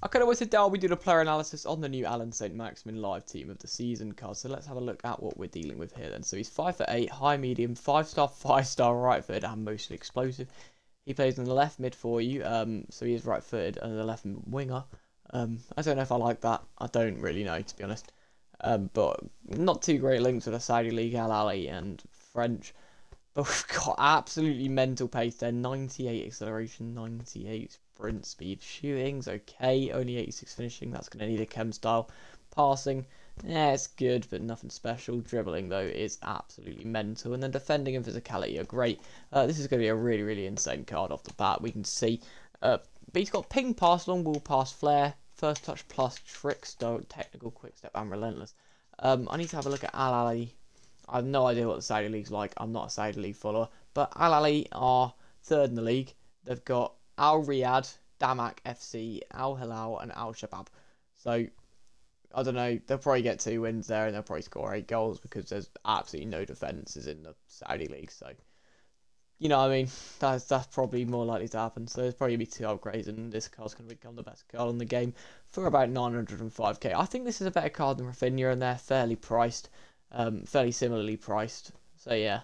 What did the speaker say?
I could always sit down we do the player analysis on the new Allan Saint-Maximin live team of the season card. So let's have a look at what we're dealing with here then. So he's 5 for 8, high medium, 5 star, 5 star right footed and mostly explosive. He plays in the left mid for you, um, so he is right footed and the left winger. Um, I don't know if I like that. I don't really know to be honest. Um, but not too great links with the Saudi League, Al Ahli and French. We've got absolutely mental pace there. 98 acceleration, 98 sprint speed. Shooting's okay. Only 86 finishing. That's going to need a chem style. Passing, yeah, it's good, but nothing special. Dribbling, though, is absolutely mental. And then defending and physicality are great. Uh, this is going to be a really, really insane card off the bat. We can see. Uh, but he's got ping pass, long ball pass, flair, first touch plus, trickster, technical, quick step, and relentless. Um, I need to have a look at Al Ahli I have no idea what the Saudi League's like. I'm not a Saudi League follower. But Al Ahli are third in the league. They've got Al Riyadh, Damac FC, Al Hilal, and Al Shabab. So, I don't know. They'll probably get two wins there and they'll probably score eight goals because there's absolutely no defences in the Saudi League. So, you know I mean? That's, that's probably more likely to happen. So, there's probably be two upgrades and this card's going to become the best card in the game for about 905k. I think this is a better card than Raphinha and they're fairly priced um, fairly similarly priced. So yeah.